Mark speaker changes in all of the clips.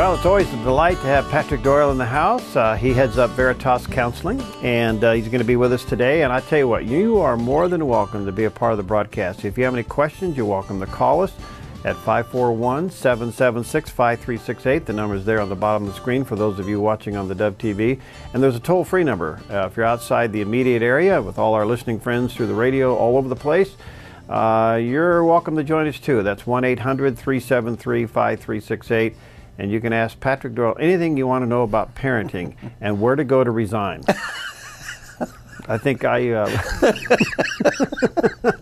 Speaker 1: Well, it's always a delight to have Patrick Doyle in the house. Uh, he heads up Veritas Counseling, and uh, he's going to be with us today. And I tell you what, you are more than welcome to be a part of the broadcast. If you have any questions, you're welcome to call us at 541 776 5368. The number is there on the bottom of the screen for those of you watching on the Dove TV. And there's a toll free number uh, if you're outside the immediate area with all our listening friends through the radio all over the place. Uh, you're welcome to join us too. That's 1 800 373 5368 and you can ask Patrick Doyle anything you want to know about parenting and where to go to resign. I think I. Uh,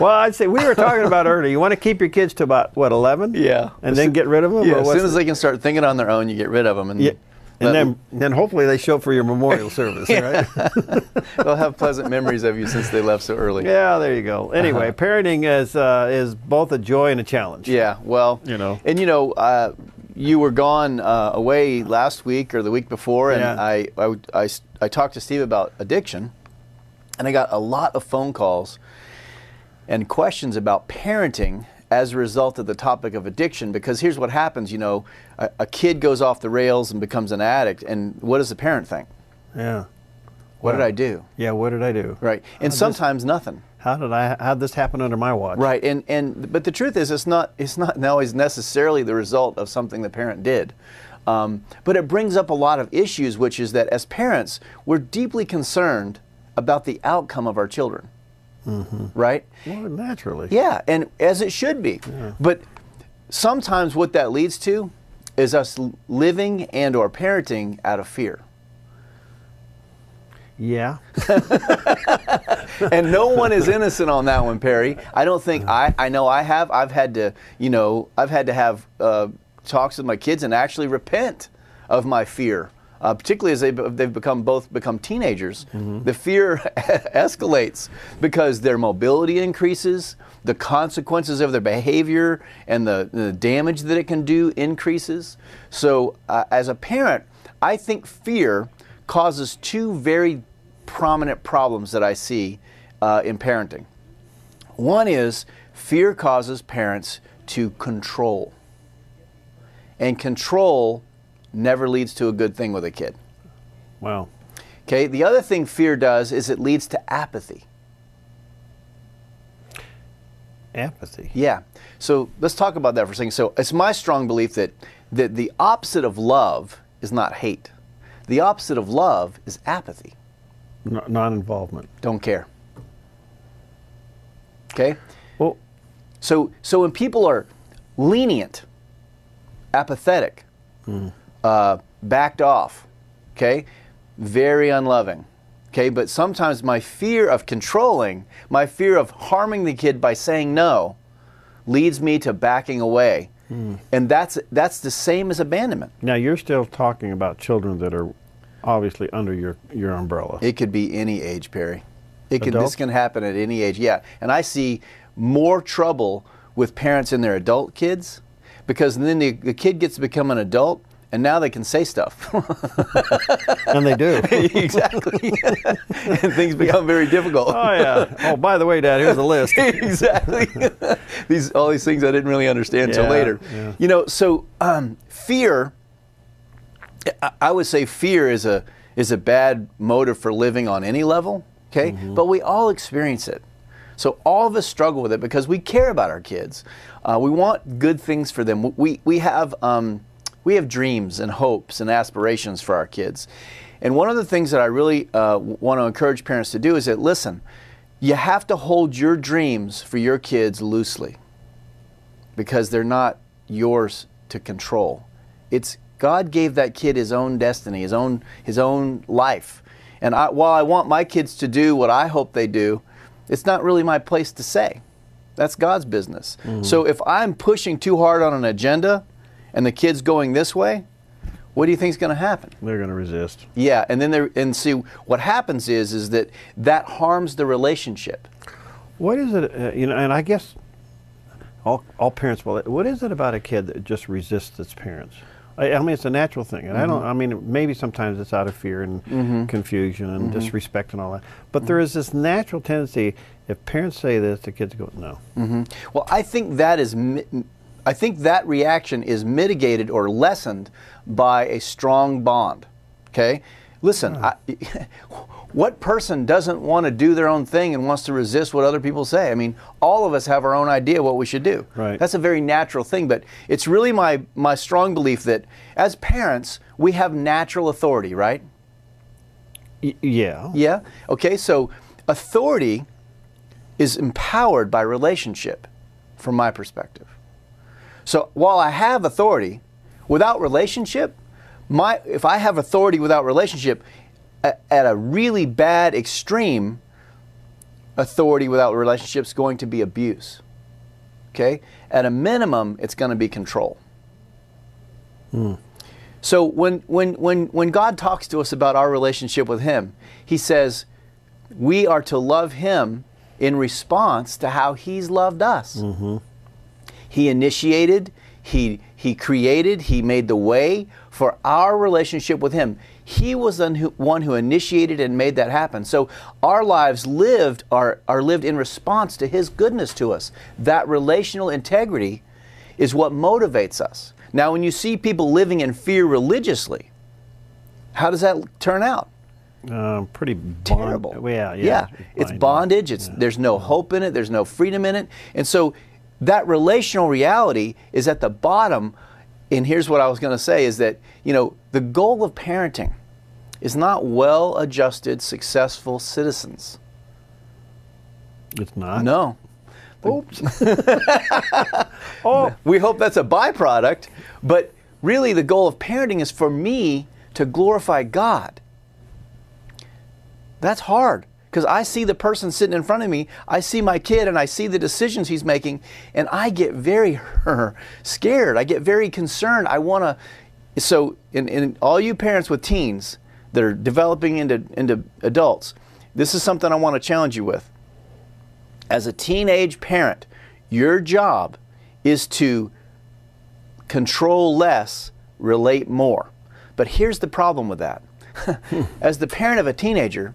Speaker 1: well, I'd say we were talking about earlier. You want to keep your kids to about what eleven?
Speaker 2: Yeah.
Speaker 1: And then get rid of them.
Speaker 2: Yeah. As soon as they can start thinking on their own, you get rid of them.
Speaker 1: And yeah. And then, then hopefully they show up for your memorial service, right?
Speaker 2: They'll have pleasant memories of you since they left so early.
Speaker 1: Yeah, there you go. Anyway, uh-huh. parenting is uh, is both a joy and a challenge.
Speaker 2: Yeah, well, you know, and you know, uh, you were gone uh, away last week or the week before, and yeah. I, I, I, I talked to Steve about addiction, and I got a lot of phone calls and questions about parenting as a result of the topic of addiction. Because here's what happens you know, a, a kid goes off the rails and becomes an addict, and what does the parent think?
Speaker 1: Yeah.
Speaker 2: What did I do?
Speaker 1: Yeah, what did I do?
Speaker 2: Right. And sometimes nothing
Speaker 1: how did I how did this happen under my watch?
Speaker 2: Right, and and but the truth is, it's not it's not always necessarily the result of something the parent did. Um, but it brings up a lot of issues, which is that as parents, we're deeply concerned about the outcome of our children. Mm-hmm. Right?
Speaker 1: Well, naturally.
Speaker 2: Yeah, and as it should be. Yeah. But sometimes what that leads to is us living and or parenting out of fear.
Speaker 1: Yeah.
Speaker 2: and no one is innocent on that one, Perry. I don't think I. I know I have. I've had to. You know, I've had to have uh, talks with my kids and actually repent of my fear. Uh, particularly as they've, they've become both become teenagers, mm-hmm. the fear escalates because their mobility increases, the consequences of their behavior and the, the damage that it can do increases. So, uh, as a parent, I think fear causes two very prominent problems that I see uh, in parenting. One is fear causes parents to control, and control never leads to a good thing with a kid.
Speaker 1: Wow.
Speaker 2: Okay, the other thing fear does is it leads to apathy.
Speaker 1: Apathy.
Speaker 2: Yeah. So let's talk about that for a second. So it's my strong belief that, that the opposite of love is not hate. The opposite of love is apathy
Speaker 1: non involvement.
Speaker 2: Don't care. Okay? Well, so, so when people are lenient, apathetic, mm. uh, backed off, okay, very unloving, okay, but sometimes my fear of controlling, my fear of harming the kid by saying no, leads me to backing away. Mm. And that's, that's the same as abandonment.
Speaker 1: Now, you're still talking about children that are obviously under your, your umbrella.
Speaker 2: It could be any age, Perry. It can, this can happen at any age, yeah. And I see more trouble with parents and their adult kids because then the, the kid gets to become an adult and now they can say stuff.
Speaker 1: and they do.
Speaker 2: exactly. and things become very difficult.
Speaker 1: Oh yeah. Oh, by the way, Dad, here's a list.
Speaker 2: exactly. these all these things I didn't really understand until yeah, later. Yeah. You know, so um, fear I would say fear is a is a bad motive for living on any level. Okay, mm-hmm. but we all experience it. So all of us struggle with it because we care about our kids. Uh, we want good things for them. We we have um, we have dreams and hopes and aspirations for our kids. And one of the things that I really uh, want to encourage parents to do is that listen, you have to hold your dreams for your kids loosely because they're not yours to control. It's God gave that kid his own destiny, his own, his own life. And I, while I want my kids to do what I hope they do, it's not really my place to say. That's God's business. Mm-hmm. So if I'm pushing too hard on an agenda and the kid's going this way, what do you think is going to happen?
Speaker 1: They're going to resist.
Speaker 2: Yeah, and then they and see what happens is is that that harms the relationship.
Speaker 1: What is it? Uh, you know, and I guess all all parents will. What is it about a kid that just resists its parents? I, I mean, it's a natural thing, and mm-hmm. I don't. Mm-hmm. I mean, maybe sometimes it's out of fear and mm-hmm. confusion and mm-hmm. disrespect and all that. But there is this natural tendency. If parents say this, the kids go no.
Speaker 2: Mm-hmm. Well, I think that is. I think that reaction is mitigated or lessened by a strong bond. Okay? Listen, I, what person doesn't want to do their own thing and wants to resist what other people say? I mean, all of us have our own idea what we should do.
Speaker 1: Right.
Speaker 2: That's a very natural thing, but it's really my my strong belief that as parents, we have natural authority, right?
Speaker 1: Y- yeah.
Speaker 2: Yeah. Okay, so authority is empowered by relationship from my perspective. So while I have authority, without relationship, my if I have authority without relationship, at, at a really bad extreme, authority without relationship is going to be abuse. Okay? At a minimum, it's going to be control. Hmm. So when, when, when, when God talks to us about our relationship with Him, He says we are to love Him in response to how He's loved us. Mm-hmm. He initiated, he, he created, He made the way for our relationship with Him. He was the one who initiated and made that happen. So our lives lived are, are lived in response to His goodness to us. That relational integrity is what motivates us. Now, when you see people living in fear religiously, how does that turn out?
Speaker 1: Um, pretty bond-
Speaker 2: terrible.
Speaker 1: Yeah, yeah.
Speaker 2: It's
Speaker 1: binding.
Speaker 2: bondage. It's there's no hope in it. There's no freedom in it. And so that relational reality is at the bottom. And here's what I was going to say is that, you know, the goal of parenting is not well-adjusted, successful citizens.
Speaker 1: It's not.
Speaker 2: No.
Speaker 1: Oops. oh,
Speaker 2: We hope that's a byproduct, but really the goal of parenting is for me to glorify God. That's hard because I see the person sitting in front of me, I see my kid, and I see the decisions he's making, and I get very scared. I get very concerned. I want to. So, in, in all you parents with teens that are developing into, into adults, this is something I want to challenge you with as a teenage parent, your job is to control less, relate more. But here's the problem with that. As the parent of a teenager,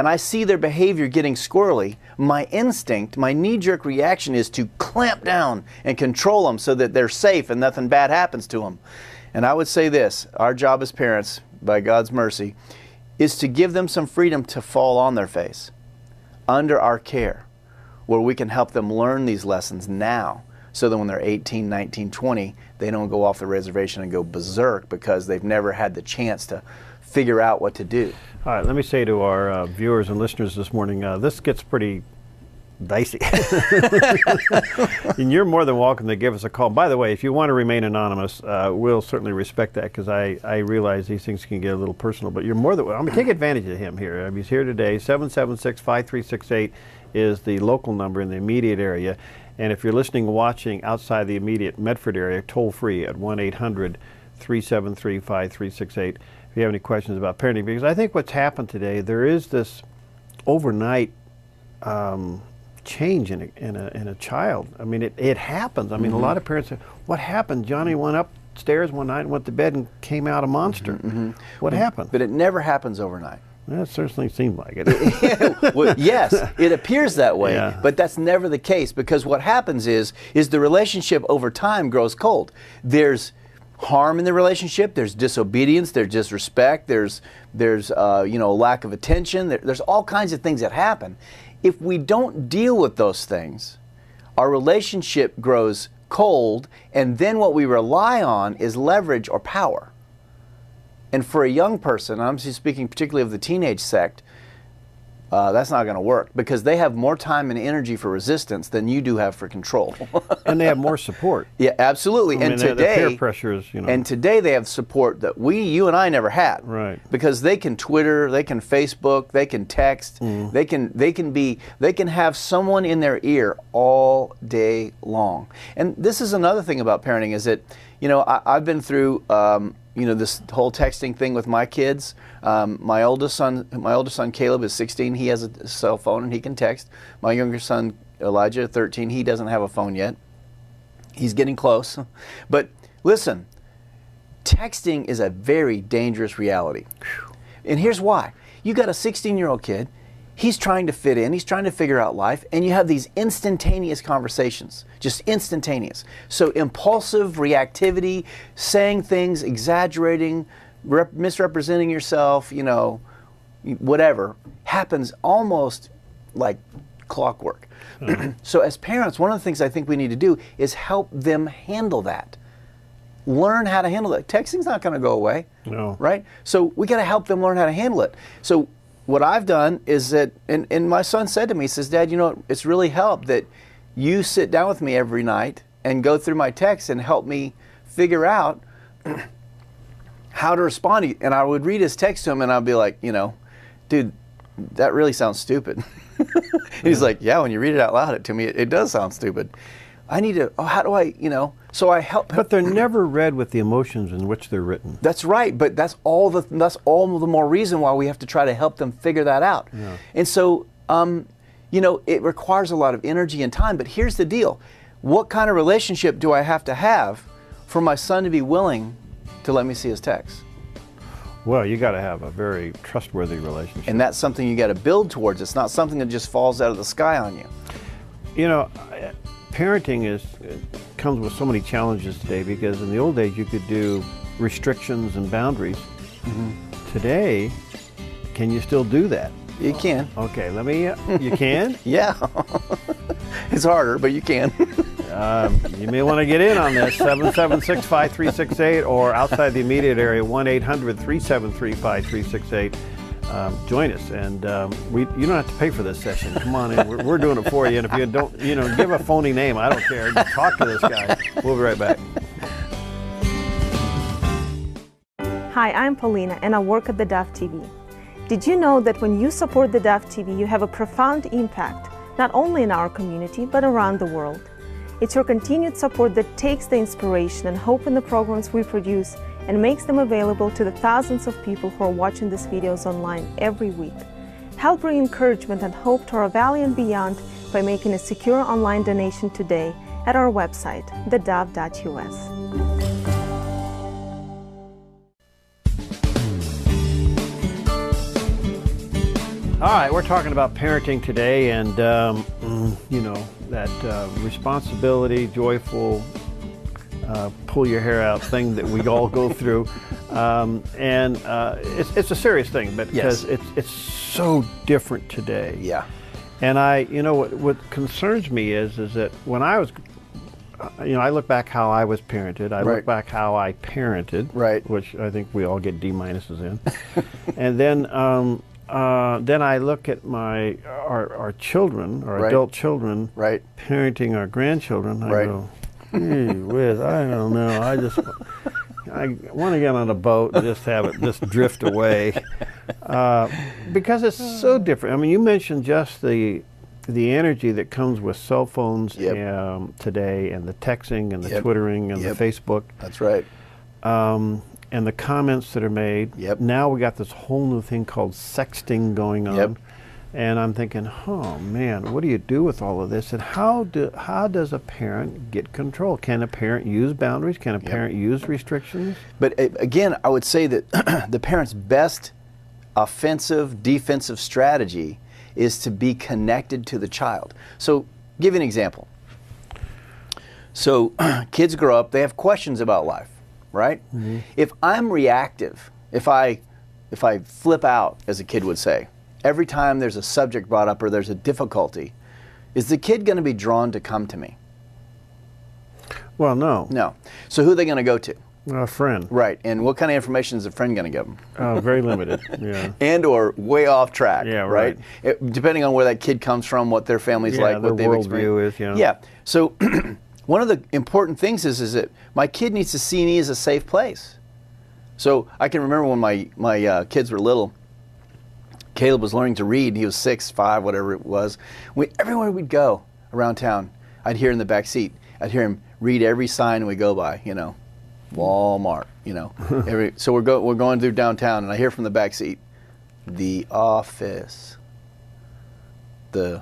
Speaker 2: and I see their behavior getting squirrely, my instinct, my knee jerk reaction is to clamp down and control them so that they're safe and nothing bad happens to them. And I would say this our job as parents, by God's mercy, is to give them some freedom to fall on their face under our care where we can help them learn these lessons now so that when they're 18, 19, 20, they don't go off the reservation and go berserk because they've never had the chance to figure out what to do.
Speaker 1: all right. Let me say to our uh, viewers and listeners this morning, uh, this gets pretty dicey. and you're more than welcome to give us a call. By the way, if you want to remain anonymous, uh, we'll certainly respect that because I, I realize these things can get a little personal. But you're more than I'm going to take advantage of him here. Um, he's here today. 776 5368 is the local number in the immediate area. And if you're listening, watching outside the immediate Medford area, toll free at 1 800 373 5368 if you have any questions about parenting. Because I think what's happened today, there is this overnight um, change in a, in, a, in a child. I mean, it, it happens. I mean, a mm-hmm. lot of parents say, What happened? Johnny went upstairs one night and went to bed and came out a mm-hmm, monster. Mm-hmm. What happened?
Speaker 2: But it never happens overnight.
Speaker 1: That certainly seemed like it.
Speaker 2: Well, yes, it appears that way,
Speaker 1: Yeah.
Speaker 2: but that's never the case because what happens is is the relationship over time grows cold. There's harm in the relationship. There's disobedience. There's disrespect. There's there's uh, you know lack of attention. There, there's all kinds of things that happen. If we don't deal with those things, our relationship grows cold, and then what we rely on is leverage or power. And for a young person, I'm speaking particularly of the teenage sect, uh, that's not going to work because they have more time and energy for resistance than you do have for control.
Speaker 1: and they have more support.
Speaker 2: yeah, absolutely.
Speaker 1: I mean,
Speaker 2: and
Speaker 1: the
Speaker 2: today,
Speaker 1: peer you know.
Speaker 2: and today they have support that we, you and I never had.
Speaker 1: Right.
Speaker 2: Because they can Twitter, they can Facebook, they can text,
Speaker 1: Mm.
Speaker 2: they can they can be they can have someone in their ear all day long. And this is another thing about parenting is that you know I, I've been through um, you know this whole texting thing with my kids. Um, my oldest son, my oldest son Caleb is 16. He has a cell phone and he can text. My younger son Elijah, 13, he doesn't have a phone yet. He's getting close. But listen, texting is a very dangerous reality. And here's why. You got a 16 year old kid, he's trying to fit in, he's trying to figure out life, and you have these instantaneous conversations, just instantaneous. So impulsive reactivity, saying things, exaggerating, rep- misrepresenting yourself, you know, whatever, happens almost like clockwork. Hmm. so as parents, one of the things I think we need to do is help them handle that. Learn how to handle it. Texting's not going to go away,
Speaker 1: No.
Speaker 2: right? So we got to help them learn how to handle it. So what I've done is that, and, and my son said to me, he says, Dad, you know, it's really helped that you sit down with me every night and go through my texts and help me figure out how to respond. to you." And I would read his text to him and I'd be like, you know, dude, that really sounds stupid. He's like, yeah, when you read it out loud it to me, it, it does sound stupid. I need to, oh, how do I, you know, so I help.
Speaker 1: But they're never read with the emotions in which they're written.
Speaker 2: That's right, but that's all the that's all the more reason why we have to try to help them figure that out. Yeah. And so, um, you know, it requires a lot of energy and time. But here's the deal: what kind of relationship do I have to have for my son to be willing to let me see his text?
Speaker 1: Well, you got to have a very trustworthy relationship.
Speaker 2: And that's something you got to build towards. It's not something that just falls out of the sky on you.
Speaker 1: You know, I- parenting is comes with so many challenges today because in the old days you could do restrictions and boundaries.
Speaker 2: Mm-hmm.
Speaker 1: Today, can you still do that?
Speaker 2: You can,
Speaker 1: Okay, let me. Uh, you can.
Speaker 2: yeah. it's harder, but you can.
Speaker 1: Um, you may want to get in on this 776 5368 or outside the immediate area 1 800 373 5368. Um, join us, and um, we you don't have to pay for this session. Come on in, we're, we're doing it for you. And if you don't, you know, give a phony name. I don't care. Just talk to this guy. We'll be right back.
Speaker 3: Hi, I'm Paulina and I work at the Dove TV. Did you know that when you support the Dove TV, you have a profound impact, not only in our community, but around the world? It's your continued support that takes the inspiration and hope in the programs we produce and makes them available to the thousands of people who are watching these videos online every week. Help bring encouragement and hope to our valley and beyond by making a secure online donation today at our website, thedove.us.
Speaker 1: All right, we're talking about parenting today, and um, mm, you know that uh, responsibility, joyful, uh, pull your hair out thing that we all go through, um, and uh, it's, it's a serious thing, but
Speaker 2: Yes.
Speaker 1: because it's it's so different today.
Speaker 2: yeah.
Speaker 1: And I, you know, what what concerns me is is that when I was, uh, you know, I look back how I was parented. I
Speaker 2: Right.
Speaker 1: look back how I parented,
Speaker 2: Right.
Speaker 1: Which I think we all get D minuses in. and then, um, uh, then I look at my our, our children, our
Speaker 2: Right.
Speaker 1: adult children,
Speaker 2: Right.
Speaker 1: parenting our grandchildren. I
Speaker 2: Right.
Speaker 1: go, gee whiz, I don't know. I just. I want to get on a boat and just have it just drift away, uh, because it's so different. I mean, you mentioned just the the energy that comes with cell phones
Speaker 2: Yep.
Speaker 1: um, today, and the texting, and the
Speaker 2: Yep.
Speaker 1: twittering, and
Speaker 2: Yep.
Speaker 1: the Facebook,
Speaker 2: That's right.
Speaker 1: um, and the comments that are made.
Speaker 2: Yep.
Speaker 1: Now we got this whole new thing called sexting going on.
Speaker 2: Yep.
Speaker 1: And I'm thinking, oh man, what do you do with all of this? And how do how does a parent get control? Can a parent use boundaries? Can a parent use restrictions?
Speaker 2: But again, I would say that the parent's best offensive, defensive strategy is to be connected to the child. So, give you an example. So, kids grow up, they have questions about life, right? Mm-hmm. If I'm reactive, if I if I flip out as a kid would say, every time there's a subject brought up or there's a difficulty, is the kid going to be drawn to come to me?
Speaker 1: Well, no.
Speaker 2: No. So who are they going to go to?
Speaker 1: A friend.
Speaker 2: Right. And what kind of information is a friend going to give them?
Speaker 1: Oh, very limited. Yeah.
Speaker 2: and or way off track.
Speaker 1: Yeah,
Speaker 2: right.
Speaker 1: right.
Speaker 2: It- depending on where that kid comes from, what their family's
Speaker 1: Yeah,
Speaker 2: like,
Speaker 1: their
Speaker 2: what they've
Speaker 1: worldview
Speaker 2: experienced.
Speaker 1: is, yeah.
Speaker 2: Yeah. So one of the important things is is that my kid needs to see me as a safe place. So I can remember when my my uh, kids were little. Caleb was learning to read. He was six, five, whatever it was. We, everywhere we'd go around town, I'd hear in the back seat. I'd hear him read every sign we go by. You know, Walmart. You know, every, so we're go, we're going through downtown, and I hear from the back seat, the office, the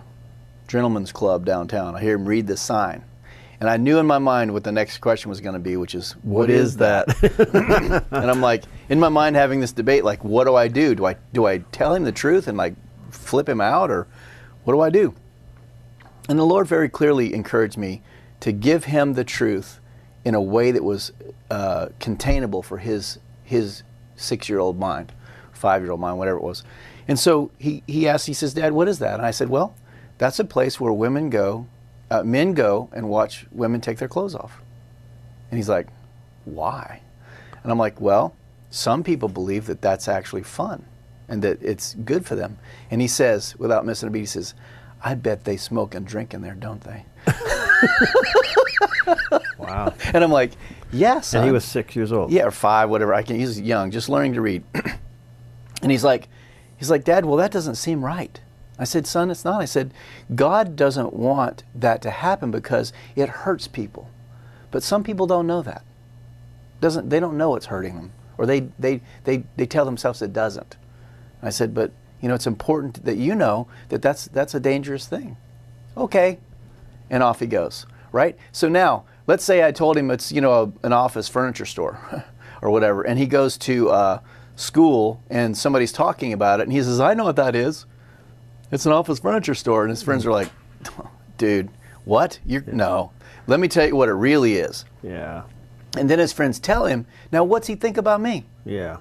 Speaker 2: gentleman's club downtown. I hear him read this sign, and I knew in my mind what the next question was going to be, which is, what is that? and I'm like, in my mind, having this debate, like, what do I do? Do I do I tell him the truth and like flip him out or what do I do? And the Lord very clearly encouraged me to give him the truth in a way that was uh, containable for his his six year old mind, five year old mind, whatever it was. And so he, he asked, he says, Dad, what is that? And I said, Well, that's a place where women go, uh, men go and watch women take their clothes off. And he's like, Why? And I'm like, Well, some people believe that that's actually fun and that it's good for them. And he says, without missing a beat, he says, I bet they smoke and drink in there, don't they?
Speaker 1: wow.
Speaker 2: And I'm like, yes.
Speaker 1: And he was six years old.
Speaker 2: Yeah, or five, whatever. I can. He's young, just learning to read. and he's like, he's like, Dad, well, that doesn't seem right. I said, son, it's not. I said, God doesn't want that to happen because it hurts people. But some people don't know that. Doesn't they don't know it's hurting them. Or they, they, they, they tell themselves it doesn't. I said, but you know, it's important that you know that that's, that's a dangerous thing. Okay. And off he goes, right? So now, let's say I told him it's, you know, a, an office furniture store or whatever, and he goes to uh, school and somebody's talking about it, and he says, I know what that is. It's an office furniture store. And his friends are like, dude, what? You're, yeah. No. Let me tell you what it really is.
Speaker 1: Yeah.
Speaker 2: And then his friends tell him, now what's he think about me?
Speaker 1: Yeah.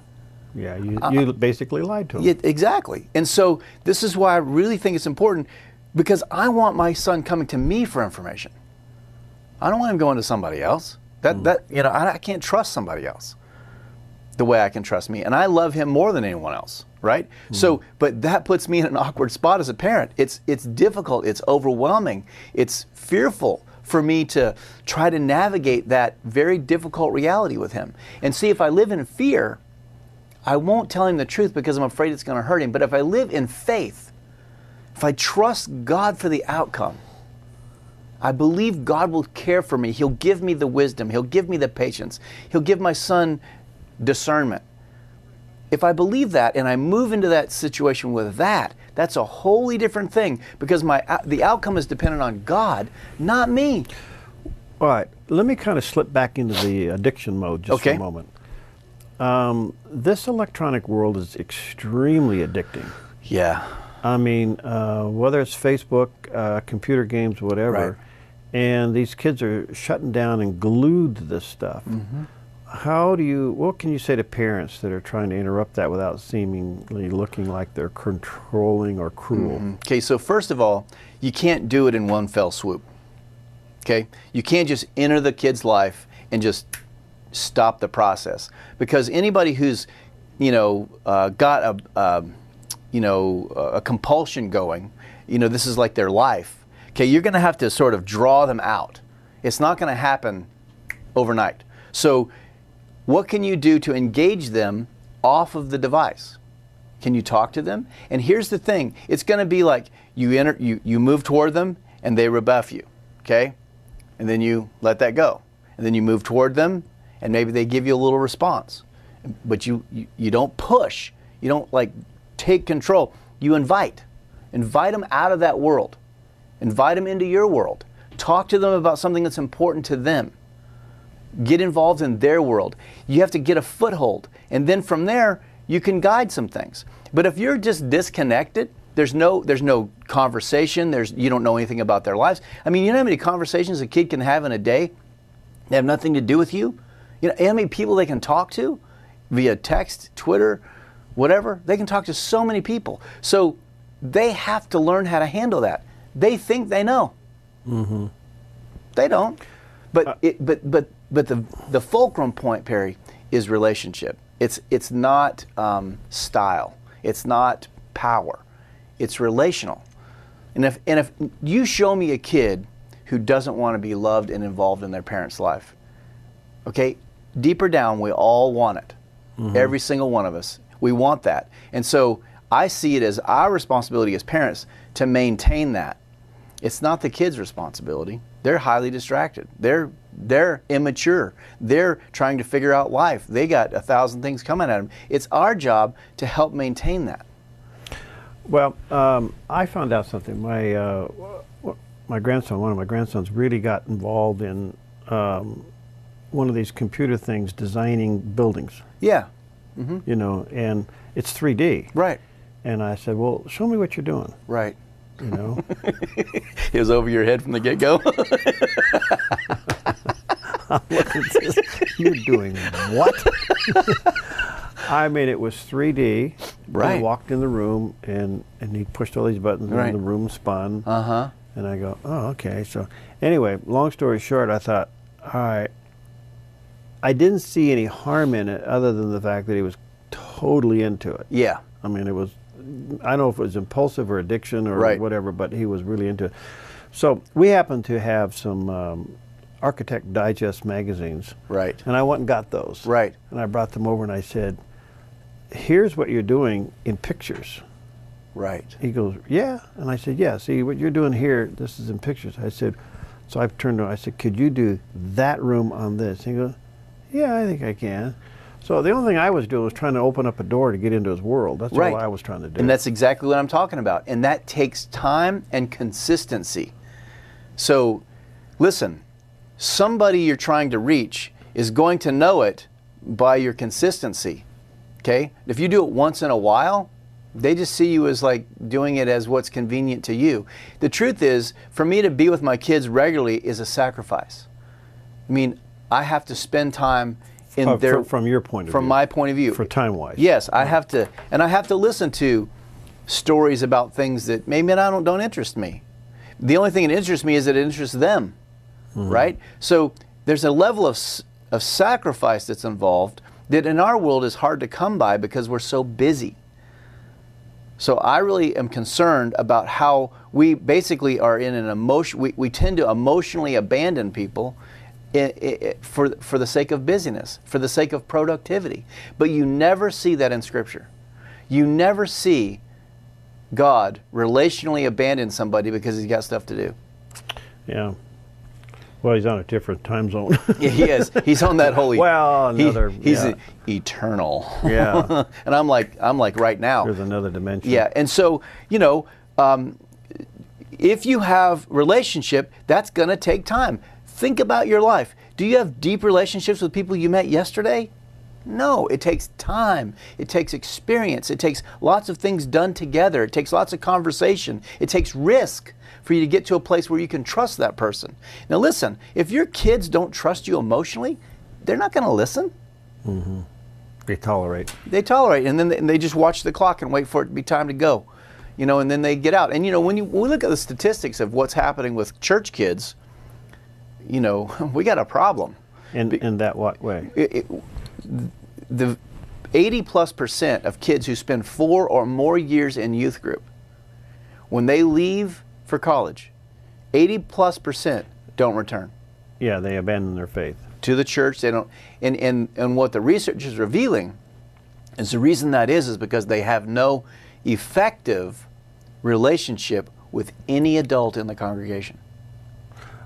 Speaker 1: Yeah, you, uh, you basically lied to him.
Speaker 2: Yeah, exactly. And so this is why I really think it's important because I want my son coming to me for information. I don't want him going to somebody else. That, mm. that you know, I, I can't trust somebody else the way I can trust me. And I love him more than anyone else, right? Mm. So, but that puts me in an awkward spot as a parent. It's, it's difficult, it's overwhelming, it's fearful for me to try to navigate that very difficult reality with him. And see, if I live in fear, I won't tell him the truth because I'm afraid it's going to hurt him. But if I live in faith, if I trust God for the outcome, I believe God will care for me. He'll give me the wisdom. He'll give me the patience. He'll give my son discernment. If I believe that and I move into that situation with that, that's a wholly different thing because my the outcome is dependent on God, not me.
Speaker 1: All right, let me kind of slip back into the addiction mode just
Speaker 2: okay.
Speaker 1: for a moment. Um, this electronic world is extremely addicting.
Speaker 2: Yeah.
Speaker 1: I mean, uh, whether it's Facebook, uh, computer games, whatever, right. and these kids are shutting down and glued to this stuff. Mm-hmm how do you what can you say to parents that are trying to interrupt that without seemingly looking like they're controlling or cruel? Mm-hmm.
Speaker 2: okay so first of all you can't do it in one fell swoop. Okay? You can't just enter the kid's life and just stop the process. Because anybody who's you know uh, got a uh, you know a compulsion going you know this is like their life. Okay you're going to have to sort of draw them out. It's not going to happen overnight. So what can you do to engage them off of the device? Can you talk to them? And here's the thing it's going to be like you, enter, you, you move toward them and they rebuff you, okay? And then you let that go. And then you move toward them and maybe they give you a little response. But you, you, you don't push, you don't like take control. You invite. Invite them out of that world, invite them into your world. Talk to them about something that's important to them. Get involved in their world. You have to get a foothold. And then from there, you can guide some things. But if you're just disconnected, there's no there's no conversation, there's you don't know anything about their lives. I mean, you know how many conversations a kid can have in a day that have nothing to do with you? You know, how many people they can talk to via text, Twitter, whatever? They can talk to so many people. So they have to learn how to handle that. They think they know. Mm-hmm. They don't. But uh, it, but but but the the fulcrum point, Perry, is relationship. It's it's not um, style. It's not power. It's relational. And if and if you show me a kid who doesn't want to be loved and involved in their parents' life, okay, deeper down we all want it. Mm-hmm. Every single one of us. We want that. And so I see it as our responsibility as parents to maintain that. It's not the kid's responsibility. They're highly distracted. They're they're immature. They're trying to figure out life. They got a thousand things coming at them. It's our job to help maintain that.
Speaker 1: Well, um, I found out something. My uh, my grandson, one of my grandsons, really got involved in um, one of these computer things, designing buildings.
Speaker 2: Yeah.
Speaker 1: Mm-hmm. You know, and it's 3D.
Speaker 2: Right.
Speaker 1: And I said, well, show me what you're doing.
Speaker 2: Right.
Speaker 1: You know?
Speaker 2: it was over your head from the get go.
Speaker 1: You're doing what? I mean, it was 3D.
Speaker 2: Right.
Speaker 1: I walked in the room and, and he pushed all these buttons
Speaker 2: Right.
Speaker 1: and the room spun.
Speaker 2: Uh huh.
Speaker 1: And I go, oh, okay. So, anyway, long story short, I thought, all right. I didn't see any harm in it other than the fact that he was totally into it.
Speaker 2: Yeah.
Speaker 1: I mean, it was, I don't know if it was impulsive or addiction or
Speaker 2: Right.
Speaker 1: whatever, but he was really into it. So, we happened to have some um, Architect Digest magazines.
Speaker 2: Right.
Speaker 1: And I went and got those.
Speaker 2: Right.
Speaker 1: And I brought them over and I said, here's what you're doing in pictures.
Speaker 2: Right.
Speaker 1: He goes, yeah. And I said, yeah, see, what you're doing here, this is in pictures. I said, so I turned to him, I said, could you do that room on this? He goes, yeah, I think I can. So the only thing I was doing was trying to open up a door to get into his world. That's
Speaker 2: Right.
Speaker 1: all I was trying to do.
Speaker 2: And that's exactly what I'm talking about. And that takes time and consistency. So, listen, somebody you're trying to reach is going to know it by your consistency. Okay? If you do it once in a while, they just see you as like doing it as what's convenient to you. The truth is, for me to be with my kids regularly is a sacrifice. I mean, I have to spend time in
Speaker 1: Uh,
Speaker 2: their
Speaker 1: from, from your point of
Speaker 2: from
Speaker 1: view.
Speaker 2: From my point of view.
Speaker 1: For time wise.
Speaker 2: Yes, I have to, and I have to listen to stories about things that maybe I don't don't interest me. The only thing that interests me is that it interests them, Mm-hmm. right? So there's a level of of sacrifice that's involved that in our world is hard to come by because we're so busy. So I really am concerned about how we basically are in an emotion. We, we tend to emotionally abandon people for for the sake of busyness, for the sake of productivity. But you never see that in Scripture. You never see God relationally abandon somebody because he's got stuff to do.
Speaker 1: Yeah. Well, he's on a different time zone.
Speaker 2: Yeah, he is. He's on that holy.
Speaker 1: Well,
Speaker 2: he-
Speaker 1: another-
Speaker 2: he's
Speaker 1: yeah.
Speaker 2: eternal.
Speaker 1: Yeah.
Speaker 2: and I'm like I'm like right now.
Speaker 1: There's another dimension.
Speaker 2: Yeah, and so you know, um, if you have relationship, that's going to take time. Think about your life. Do you have deep relationships with people you met yesterday? No, it takes time. It takes experience. It takes lots of things done together. It takes lots of conversation. It takes risk for you to get to a place where you can trust that person. Now, listen, if your kids don't trust you emotionally, they're not going to listen. Mm-hmm.
Speaker 1: They tolerate.
Speaker 2: They tolerate, and then they, and they just watch the clock and wait for it to be time to go, you know, and then they get out. And you know, when you when we look at the statistics of what's happening with church kids, you know, we got a problem.
Speaker 1: In, in that what way?
Speaker 2: It, it, the 80 plus percent of kids who spend four or more years in youth group, when they leave for college, 80 plus percent don't return
Speaker 1: Yeah, they abandon their faith.
Speaker 2: to the church. They don't, and, and, and what the research is revealing is the reason that is is because they have no effective relationship with any adult in the congregation.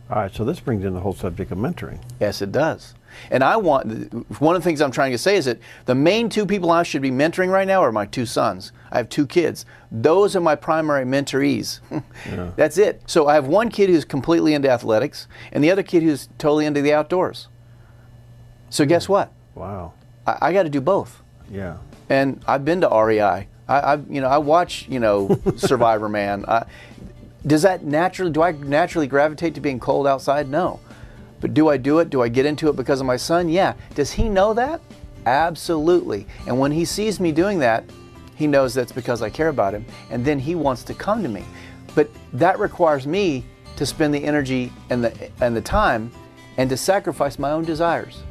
Speaker 1: All right, so this brings in the whole subject of mentoring.
Speaker 2: Yes, it does. And I want one of the things I'm trying to say is that the main two people I should be mentoring right now are my two sons. I have two kids. Those are my primary mentorees. That's it. So I have one kid who's completely into athletics, and the other kid who's totally into the outdoors. So guess hmm. what?
Speaker 1: Wow.
Speaker 2: I, I got to do both.
Speaker 1: Yeah.
Speaker 2: And I've been to REI. I, I you know, I watch, you know, Survivor Man. I, does that naturally? Do I naturally gravitate to being cold outside? No. But do I do it? Do I get into it because of my son? Yeah. Does he know that? Absolutely. And when he sees me doing that, he knows that's because I care about him, and then he wants to come to me. But that requires me to spend the energy and the and the time, and to sacrifice my own desires.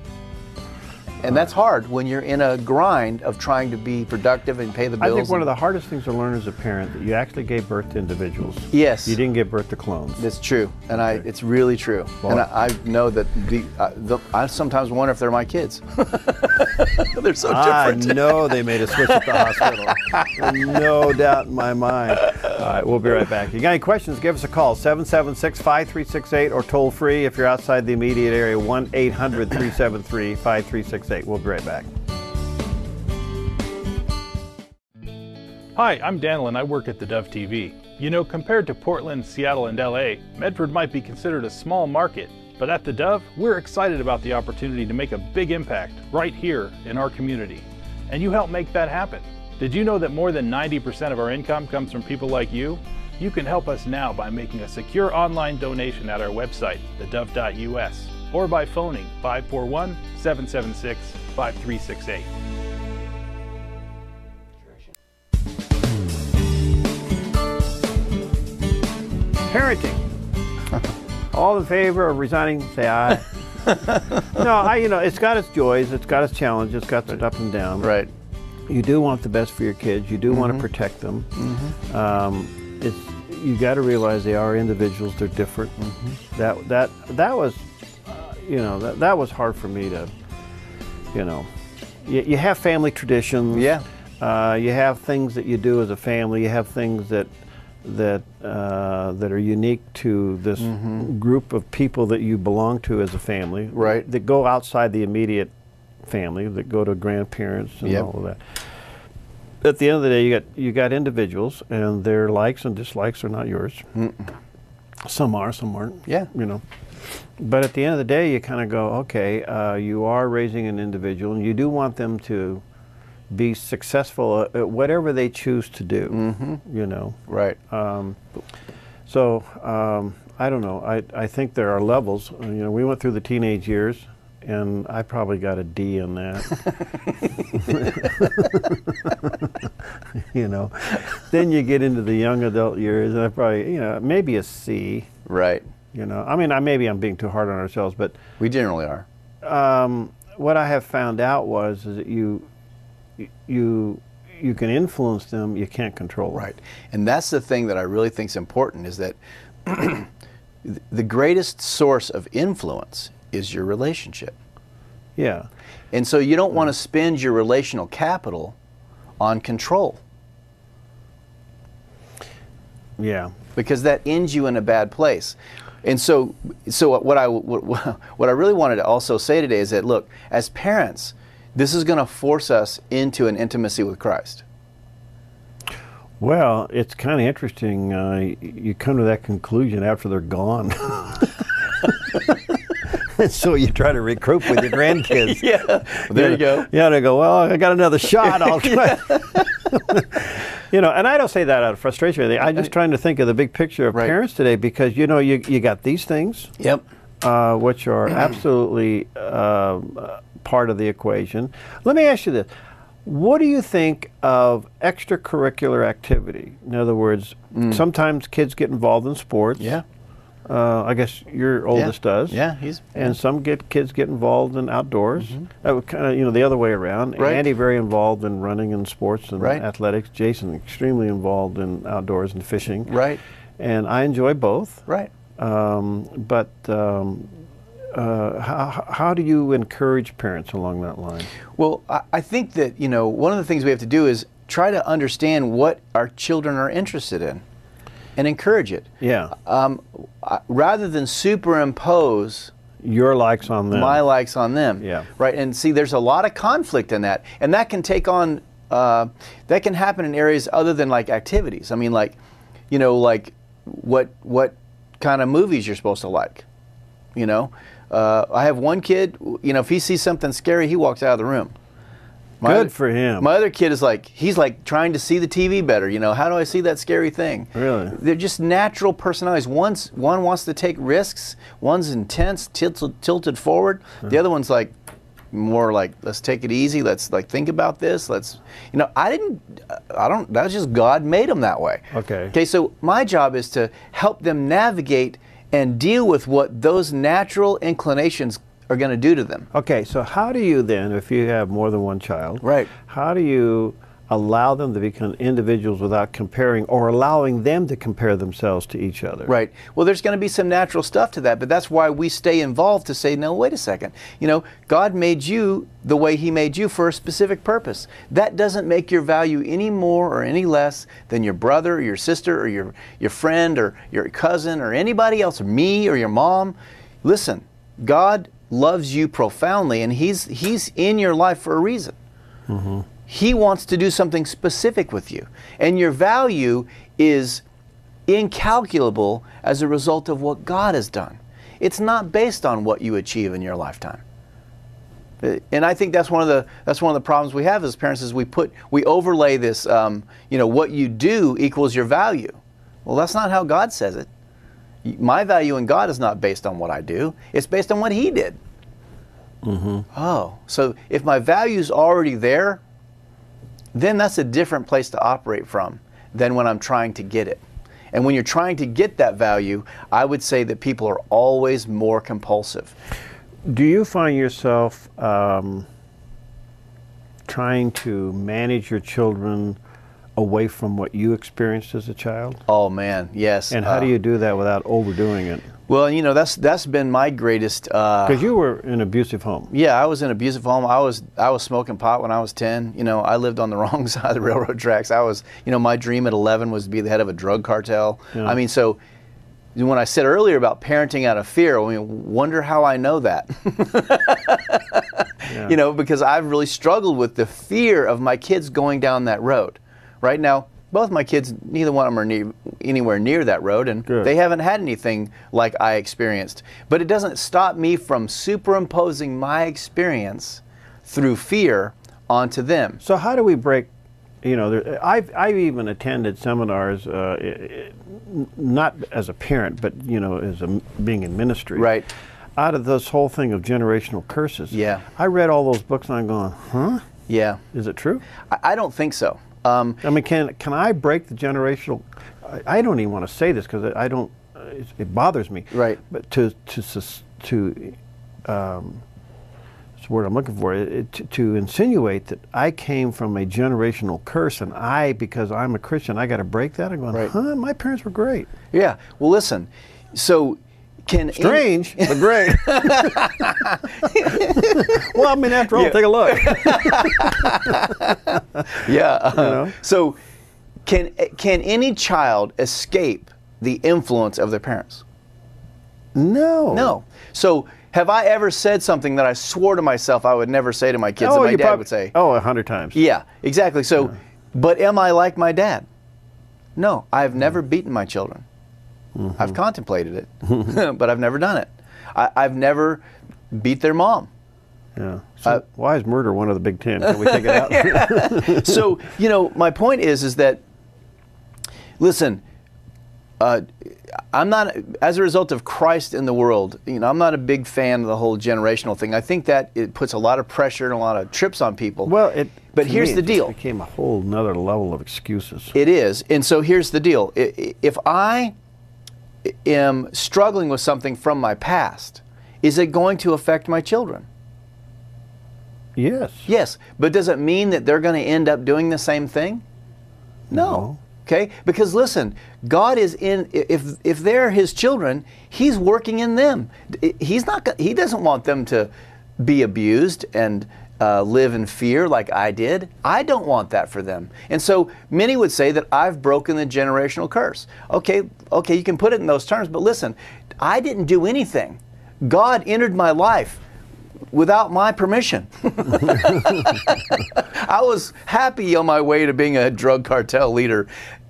Speaker 2: And that's hard when you're in a grind of trying to be productive and pay the bills.
Speaker 1: I think one of the hardest things to learn as a parent that you actually gave birth to individuals.
Speaker 2: Yes.
Speaker 1: You didn't give birth to clones.
Speaker 2: That's true, and I it's really true.
Speaker 1: Well-
Speaker 2: and I, I know that the, uh, the I sometimes wonder if they're my kids. they're so different.
Speaker 1: I know they made a switch at the hospital. no doubt in my mind. All right, we'll be right back. If You got any questions, give us a call, 776 5368, or toll free if you're outside the immediate area, 1 800 373 5368. We'll be right back.
Speaker 4: Hi, I'm Daniel and I work at the Dove TV. You know, compared to Portland, Seattle, and LA, Medford might be considered a small market, but at the Dove, we're excited about the opportunity to make a big impact right here in our community. And you help make that happen. Did you know that more than 90% of our income comes from people like you? You can help us now by making a secure online donation at our website, thedove.us, or by phoning 541 776 5368.
Speaker 1: Parenting. All in favor of resigning, say aye. no, I, you know, it's got its joys, it's got its challenges, it's got its up and down.
Speaker 2: Right.
Speaker 1: You do want the best for your kids. You do want to mm-hmm. protect them. Mm-hmm. Um, it's you got to realize they are individuals. They're different. Mm-hmm. That that that was, you know, that that was hard for me to, you know, you, you have family traditions.
Speaker 2: Yeah.
Speaker 1: Uh, you have things that you do as a family. You have things that that uh, that are unique to this group of people that you belong to as a family.
Speaker 2: Right.
Speaker 1: That go outside the immediate family. That go to grandparents and
Speaker 2: Yep.
Speaker 1: all of that. At the end of the day, you got you got individuals, and their likes and dislikes are not yours. Some are, some aren't.
Speaker 2: Yeah.
Speaker 1: You know. But at the end of the day, you kind of go, okay, uh, you are raising an individual, and you do want them to be successful at whatever they choose to do.
Speaker 2: Mm-hmm.
Speaker 1: You know.
Speaker 2: Right.
Speaker 1: Um, so um, I don't know. I, I think there are levels. You know, we went through the teenage years, and I probably got a D in that. you know, then you get into the young adult years, and I probably you know maybe a C.
Speaker 2: right.
Speaker 1: You know, I mean, I maybe I'm being too hard on ourselves, but
Speaker 2: We generally are.
Speaker 1: um, what I have found out was is that you you you can influence them, you can't control them.
Speaker 2: Right. And that's the thing that I really think is important is that the greatest source of influence is your relationship.
Speaker 1: Yeah.
Speaker 2: And so you don't want to spend your relational capital on control
Speaker 1: Yeah.
Speaker 2: because that ends you in a bad place. And so, so what I what, what I really wanted to also say today is that look, as parents, this is going to force us into an intimacy with Christ.
Speaker 1: Well, it's kind of interesting. Uh, you come to that conclusion after they're gone. so you try to recruit with your grandkids.
Speaker 2: Yeah, there you go.
Speaker 1: Yeah, they go, well, I got another shot. I'll try. you know, and I don't say that out of frustration. I'm just trying to think of the big picture of
Speaker 2: Right.
Speaker 1: parents today because, you know, you, you got these things,
Speaker 2: Yep.
Speaker 1: uh, which are absolutely uh, uh, part of the equation. Let me ask you this. What do you think of extracurricular activity? In other words, sometimes kids get involved in sports.
Speaker 2: Mm. Yeah.
Speaker 1: Uh, I guess your oldest does.
Speaker 2: Yeah, he's
Speaker 1: And some get kids get involved in outdoors. That would kind of you know the other way around.
Speaker 2: Mm-hmm. Right.
Speaker 1: Andy very involved in running and sports and
Speaker 2: Right.
Speaker 1: athletics. Jason extremely involved in outdoors and fishing.
Speaker 2: right.
Speaker 1: And I enjoy both.
Speaker 2: Right.
Speaker 1: Um, but um, uh, how, how do you encourage parents along that line?
Speaker 2: Well, I, I think that you know one of the things we have to do is try to understand what our children are interested in, and encourage it.
Speaker 1: Yeah,
Speaker 2: Um, rather than superimpose
Speaker 1: your likes on them.
Speaker 2: my likes on them.
Speaker 1: Yeah.
Speaker 2: Right. And see, there's a lot of conflict in that, and that can take on. Uh, that can happen in areas other than like activities. I mean, like, you know, like what what kind of movies you're supposed to like. You know, uh, I have one kid. You know, if he sees something scary, he walks out of the room. My
Speaker 1: Good
Speaker 2: other-
Speaker 1: for him.
Speaker 2: My other kid is like, he's like trying to see the TV better. You know, how do I see that scary thing?
Speaker 1: Really?
Speaker 2: They're just natural personalities. One's one wants to take risks. One's intense, tilted, tilted forward. The uh-huh. other one's like more like let's take it easy. Let's like think about this. Let's you know I didn't I don't that's just God made them that way.
Speaker 1: Okay.
Speaker 2: Okay. So my job is to help them navigate and deal with what those natural inclinations are going to do to them.
Speaker 1: Okay, so how do you then, if you have more than one child,
Speaker 2: Right.
Speaker 1: How do you allow them to become individuals without comparing or allowing them to compare themselves to each other?
Speaker 2: Right. Well, there's going to be some natural stuff to that, but that's why we stay involved to say, no, wait a second. You know, God made you the way He made you for a specific purpose. That doesn't make your value any more or any less than your brother or your sister or your, your friend or your cousin or anybody else, or me or your mom. Listen, God loves you profoundly, and He's, he's in your life for a reason. He wants to do something specific with you. And your value is incalculable as a result of what God has done. It's not based on what you achieve in your lifetime. and I think that's one of the that's one of the problems we have as parents is we put we overlay this um, you know what you do equals your value. Well, that's not how God says it. My value in God is not based on what I do; it's based on what He did.
Speaker 1: Mm-hmm.
Speaker 2: Oh, so if my value's already there, then that's a different place to operate from than when I'm trying to get it. And when you're trying to get that value, I would say that people are always more compulsive.
Speaker 1: Do you find yourself um, trying to manage your children away from what you experienced as a child?
Speaker 2: Oh man, yes.
Speaker 1: And how uh, do you do that without overdoing it?
Speaker 2: Well, you know that's that's been my greatest.
Speaker 1: Because uh, you were in an abusive home.
Speaker 2: Yeah, I was in an abusive home. I was I was smoking pot when I was ten. You know, I lived on the wrong side of the railroad tracks. I was, you know, my dream at eleven was to be the head of a drug cartel. Yeah. I mean, so when I said earlier about parenting out of fear, I mean, wonder how I know that. yeah. You know, because I've really struggled with the fear of my kids going down that road. Right now, both my kids, neither one of them are near, anywhere near that road, and Good. they haven't had anything like I experienced. But it doesn't stop me from superimposing my experience through fear onto them.
Speaker 1: So how do we break? You know, there, I've I've even attended seminars, uh, not as a parent, but you know, as a, being in ministry.
Speaker 2: Right.
Speaker 1: Out of this whole thing of generational curses.
Speaker 2: Yeah.
Speaker 1: I read all those books and I'm going, huh?
Speaker 2: Yeah.
Speaker 1: Is it true?
Speaker 2: I, I don't think so.
Speaker 1: Um, I mean, can can I break the generational? I, I don't even want to say this because I don't. It, it, bothers me.
Speaker 2: Right.
Speaker 1: But to to to um, the word I'm looking for. It, to, to, insinuate that I came from a generational curse and I, because I'm a Christian, I got to break that. I'm going, right. huh? My parents were great.
Speaker 2: Yeah. Well, listen. So can
Speaker 1: strange but great. well, I mean, after all, yeah. take a look.
Speaker 2: yeah. Uh, you know? So, can can any child escape the influence of their parents?
Speaker 1: No.
Speaker 2: No. So, have I ever said something that I swore to myself I would never say to my kids oh, that my dad prob- would say?
Speaker 1: Oh, a hundred times.
Speaker 2: Yeah, exactly. So, yeah. but am I like my dad? No, I've never beaten my children. Mm-hmm. I've contemplated it, but I've never done it. I, have never beat their mom.
Speaker 1: Yeah. So uh, why is murder one of the big ten? Can we take it
Speaker 2: out? so you know, my point is, is that listen, uh, I'm not as a result of Christ in the world. You know, I'm not a big fan of the whole generational thing. I think that it puts a lot of pressure and a lot of trips on people.
Speaker 1: Well, it.
Speaker 2: But here's
Speaker 1: me,
Speaker 2: the deal.
Speaker 1: It became a whole another level of excuses.
Speaker 2: It is, and so here's the deal. If I am struggling with something from my past, is it going to affect my children?
Speaker 1: Yes.
Speaker 2: Yes, but does it mean that they're going to end up doing the same thing? No. no. Okay? Because listen, God is in if if they're his children, he's working in them. He's not he doesn't want them to be abused and uh, live in fear like I did. I don't want that for them. And so many would say that I've broken the generational curse. Okay, okay, you can put it in those terms, but listen, I didn't do anything. God entered my life without my permission. I was happy on my way to being a drug cartel leader.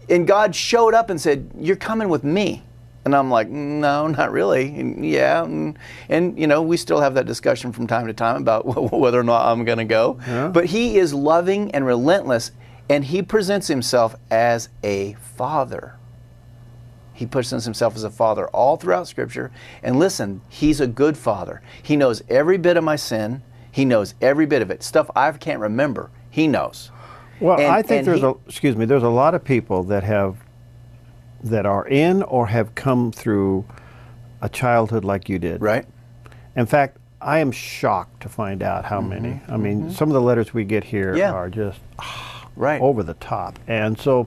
Speaker 2: And God showed up and said, You're coming with me. And I'm like, no, not really. And yeah, and, and, you know, we still have that discussion from time to time about whether or not I'm going to go. Yeah. But he is loving and relentless, and he presents himself as a father. He presents himself as a father all throughout Scripture. And listen, he's a good father. He knows every bit of my sin. He knows every bit of it. Stuff I can't remember, he knows.
Speaker 1: Well, and, I think there's he, a excuse me. There's a lot of people that have that are in or have come through a childhood like you did.
Speaker 2: Right.
Speaker 1: In fact, I am shocked to find out how mm-hmm. many. I mean, mm-hmm. some of the letters we get here yeah. are just
Speaker 2: right
Speaker 1: over the top, and so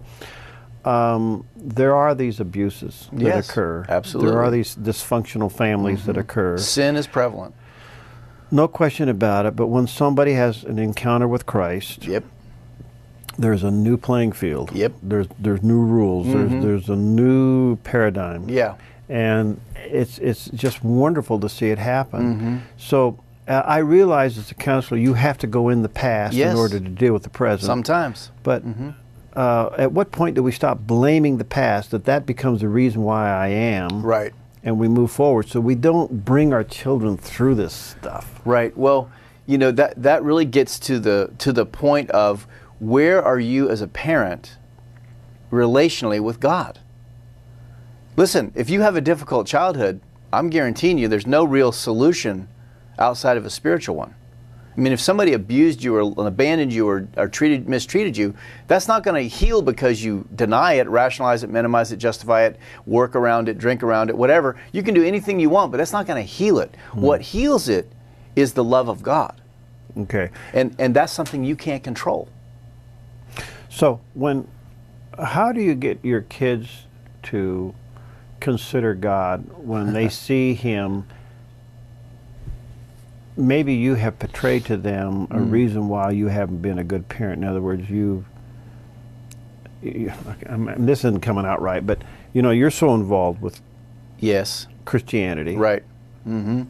Speaker 1: um, there are these abuses that
Speaker 2: yes,
Speaker 1: occur.
Speaker 2: Absolutely,
Speaker 1: there are these dysfunctional families mm-hmm. that occur.
Speaker 2: Sin is prevalent.
Speaker 1: No question about it. But when somebody has an encounter with Christ,
Speaker 2: yep
Speaker 1: there's a new playing field.
Speaker 2: Yep.
Speaker 1: There's there's new rules. Mm-hmm. There's there's a new paradigm.
Speaker 2: Yeah.
Speaker 1: And it's it's just wonderful to see it happen. Mm-hmm. So uh, I realize as a counselor, you have to go in the past
Speaker 2: yes.
Speaker 1: in order to deal with the present.
Speaker 2: Sometimes.
Speaker 1: But mm-hmm. uh, at what point do we stop blaming the past? That that becomes the reason why I am.
Speaker 2: Right.
Speaker 1: And we move forward, so we don't bring our children through this stuff.
Speaker 2: Right. Well, you know that that really gets to the to the point of where are you as a parent relationally with God? Listen, if you have a difficult childhood, I'm guaranteeing you there's no real solution outside of a spiritual one. I mean, if somebody abused you or abandoned you or, or treated, mistreated you, that's not going to heal because you deny it, rationalize it, minimize it, justify it, work around it, drink around it, whatever. You can do anything you want, but that's not going to heal it. Mm. What heals it is the love of God.
Speaker 1: Okay.
Speaker 2: And, and that's something you can't control.
Speaker 1: So, when, how do you get your kids to consider God when they see Him? maybe you have portrayed to them a mm. reason why you haven't been a good parent. In other words, you, you this isn't coming out right, but you know, you're so involved with
Speaker 2: yes
Speaker 1: Christianity,
Speaker 2: right? Mm-hmm.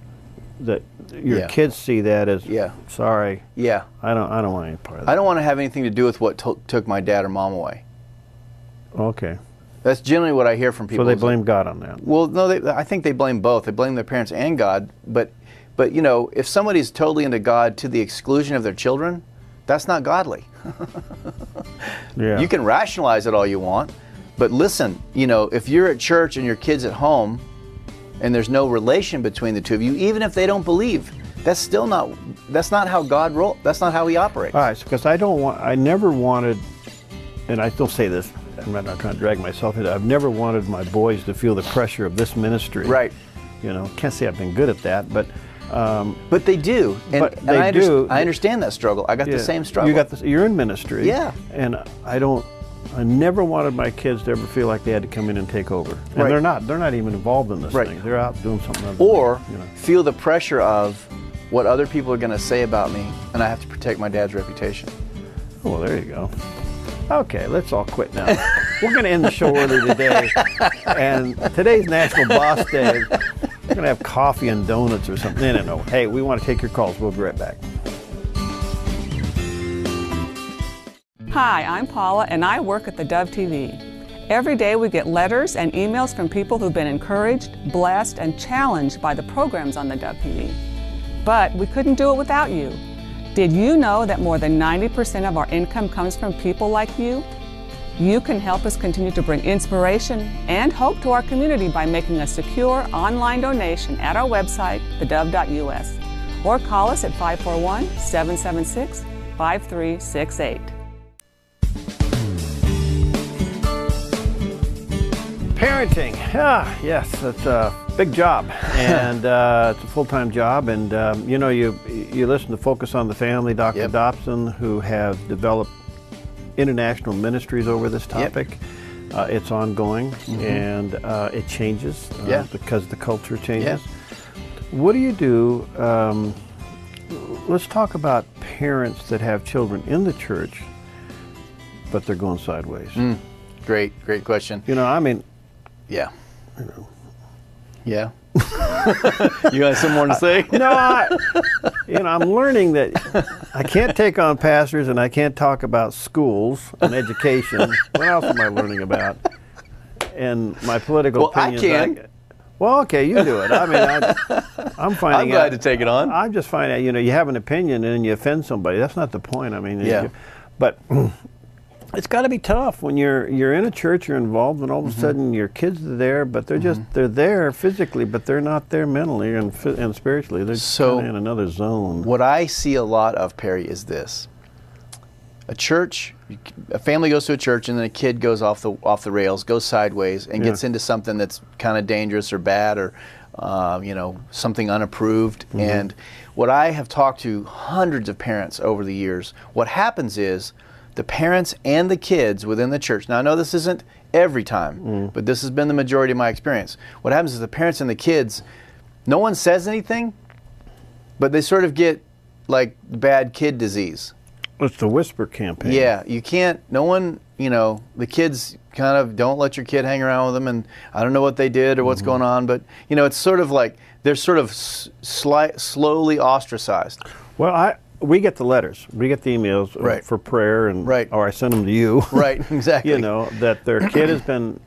Speaker 1: That your yeah. kids see that as
Speaker 2: yeah.
Speaker 1: Sorry,
Speaker 2: yeah.
Speaker 1: I don't. I don't want any part of that.
Speaker 2: I don't want to have anything to do with what to- took my dad or mom away.
Speaker 1: Okay.
Speaker 2: That's generally what I hear from people.
Speaker 1: So they blame God on that.
Speaker 2: Well, no, they, I think they blame both. They blame their parents and God, but but you know, if somebody's totally into God to the exclusion of their children, that's not godly. yeah. You can rationalize it all you want, but listen, you know, if you're at church and your kids at home and there's no relation between the two of you, even if they don't believe, that's still not that's not how God roll. That's not how He operates.
Speaker 1: All right, because I don't want. I never wanted, and I still say this. I'm not, not trying to drag myself into. I've never wanted my boys to feel the pressure of this ministry.
Speaker 2: Right.
Speaker 1: You know, can't say I've been good at that, but
Speaker 2: um, but they do, and,
Speaker 1: but
Speaker 2: and
Speaker 1: they
Speaker 2: I,
Speaker 1: do.
Speaker 2: I understand that struggle. I got yeah, the same struggle.
Speaker 1: You got the, you're in ministry.
Speaker 2: Yeah.
Speaker 1: And I don't. I never wanted my kids to ever feel like they had to come in and take over. And
Speaker 2: right.
Speaker 1: they're not. They're not even involved in this right. thing. They're out doing something. Other
Speaker 2: or
Speaker 1: you know.
Speaker 2: feel the pressure of what other people are going to say about me, and I have to protect my dad's reputation.
Speaker 1: Oh, well, there you go. Okay, let's all quit now. We're going to end the show early today. And today's National Boss Day. We're going to have coffee and donuts or something. No, no, no. Hey, we want to take your calls. We'll be right back.
Speaker 5: Hi, I'm Paula, and I work at the Dove TV. Every day we get letters and emails from people who've been encouraged, blessed, and challenged by the programs on the Dove TV. But we couldn't do it without you. Did you know that more than 90% of our income comes from people like you? You can help us continue to bring inspiration and hope to our community by making a secure online donation at our website, thedove.us, or call us at 541 776 5368.
Speaker 1: Parenting, ah, yes, that's a big job, and uh, it's a full-time job. And um, you know, you you listen to Focus on the Family, Dr. Yep. Dobson, who have developed international ministries over this topic. Yep. Uh, it's ongoing mm-hmm. and uh, it changes uh,
Speaker 2: yeah.
Speaker 1: because the culture changes. Yeah. What do you do? Um, let's talk about parents that have children in the church, but they're going sideways.
Speaker 2: Mm. Great, great question.
Speaker 1: You know, I mean,
Speaker 2: yeah. You know. Yeah. you got some more to say?
Speaker 1: no, I, you know, I'm learning that I can't take on pastors and I can't talk about schools and education. what else am I learning about? And my political
Speaker 2: well,
Speaker 1: opinions.
Speaker 2: I can. I,
Speaker 1: well, okay, you do it. I mean, I, am finding.
Speaker 2: I'm glad
Speaker 1: out,
Speaker 2: to take it on.
Speaker 1: I'm just finding out. You know, you have an opinion and you offend somebody. That's not the point. I mean,
Speaker 2: yeah.
Speaker 1: You, but it's got to be tough when you're you're in a church, you're involved, and all of a mm-hmm. sudden your kids are there, but they're mm-hmm. just they're there physically, but they're not there mentally and and spiritually. They're
Speaker 2: so
Speaker 1: in another zone.
Speaker 2: What I see a lot of Perry is this: a church, a family goes to a church, and then a kid goes off the off the rails, goes sideways, and yeah. gets into something that's kind of dangerous or bad or uh, you know something unapproved. Mm-hmm. And what I have talked to hundreds of parents over the years, what happens is the parents and the kids within the church. Now, I know this isn't every time, mm. but this has been the majority of my experience. What happens is the parents and the kids, no one says anything, but they sort of get like bad kid disease.
Speaker 1: It's the whisper campaign.
Speaker 2: Yeah, you can't, no one, you know, the kids kind of don't let your kid hang around with them, and I don't know what they did or what's mm-hmm. going on, but, you know, it's sort of like they're sort of sli- slowly ostracized.
Speaker 1: Well, I, we get the letters, we get the emails
Speaker 2: uh, right.
Speaker 1: for prayer, and
Speaker 2: right.
Speaker 1: or I send them to you.
Speaker 2: Right, exactly.
Speaker 1: you know that their kid has been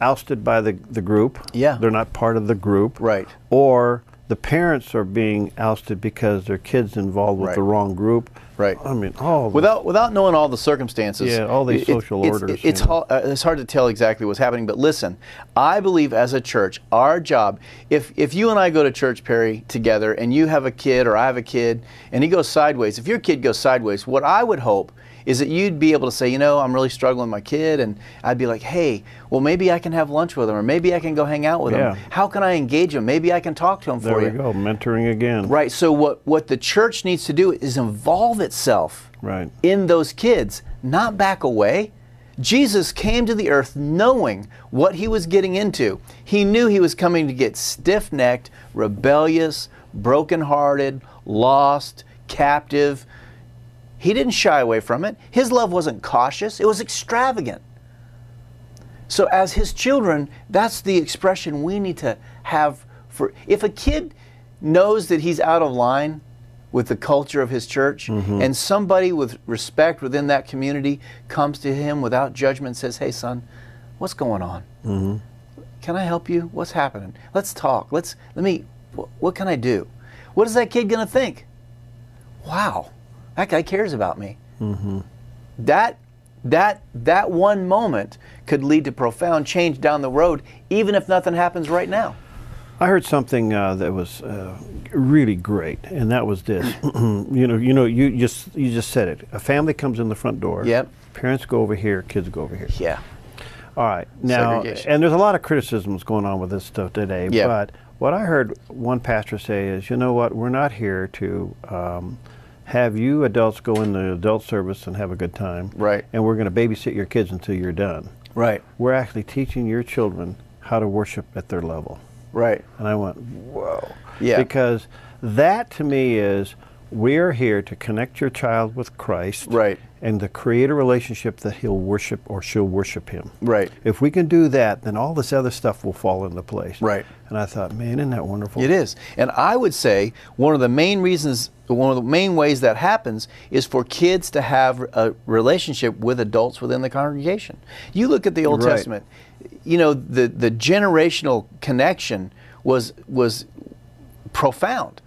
Speaker 1: ousted by the the group.
Speaker 2: Yeah,
Speaker 1: they're not part of the group.
Speaker 2: Right.
Speaker 1: Or the parents are being ousted because their kids involved with
Speaker 2: Right.
Speaker 1: the wrong group.
Speaker 2: Right.
Speaker 1: I mean, oh,
Speaker 2: without without knowing all the circumstances.
Speaker 1: Yeah, all these
Speaker 2: it-
Speaker 1: social
Speaker 2: it's,
Speaker 1: orders,
Speaker 2: It's,
Speaker 1: you know.
Speaker 2: hard, uh, it's hard to tell exactly what's happening. But listen, I believe as a church, our job, if if you and I go to church, Perry, together, and you have a kid or I have a kid, and he goes sideways, if your kid goes sideways, what I would hope is that you'd be able to say, you know, I'm really struggling with my kid, and I'd be like, hey, well, maybe I can have lunch with him, or maybe I can go hang out with
Speaker 1: Yeah.
Speaker 2: him. How can I engage him? Maybe I can talk to him
Speaker 1: there
Speaker 2: for you.
Speaker 1: There we go, mentoring again.
Speaker 2: Right. So what what the church needs to do is involve itself
Speaker 1: Right.
Speaker 2: in those kids, not back away. Jesus came to the earth knowing what he was getting into. He knew he was coming to get stiff-necked, rebellious, broken-hearted, lost, captive. He didn't shy away from it. His love wasn't cautious, it was extravagant. So, as his children, that's the expression we need to have for. If a kid knows that he's out of line with the culture of his church, mm-hmm. and somebody with respect within that community comes to him without judgment and says, Hey, son, what's going on? Mm-hmm. Can I help you? What's happening? Let's talk. Let's, let me, what, what can I do? What is that kid going to think? Wow, that guy cares about me that that that one moment could lead to profound change down the road even if nothing happens right now
Speaker 1: I heard something uh, that was uh, really great, and that was this. you know, you know, you just you just said it. A family comes in the front door.
Speaker 2: Yep.
Speaker 1: Parents go over here. Kids go over here.
Speaker 2: yeah
Speaker 1: All right. Now, and there's a lot of criticisms going on with this stuff today.
Speaker 2: Yeah.
Speaker 1: But what I heard one pastor say is, you know what? We're not here to um, have you adults go in the adult service and have a good time.
Speaker 2: Right.
Speaker 1: And we're going to babysit your kids until you're done.
Speaker 2: right
Speaker 1: We're actually teaching your children how to worship at their level.
Speaker 2: right
Speaker 1: And I went, whoa.
Speaker 2: Yeah.
Speaker 1: Because that to me is we're here to connect your child with Christ.
Speaker 2: Right.
Speaker 1: And to create a relationship that he'll worship or she'll worship him.
Speaker 2: Right.
Speaker 1: If we can do that, then all this other stuff will fall into place.
Speaker 2: Right.
Speaker 1: And I thought, man, isn't that wonderful?
Speaker 2: it is and i would say one of the main reasons one of the main ways that happens is for kids to have a relationship with adults within the congregation you look at the old
Speaker 1: Right.
Speaker 2: testament you know the the generational connection was was profound.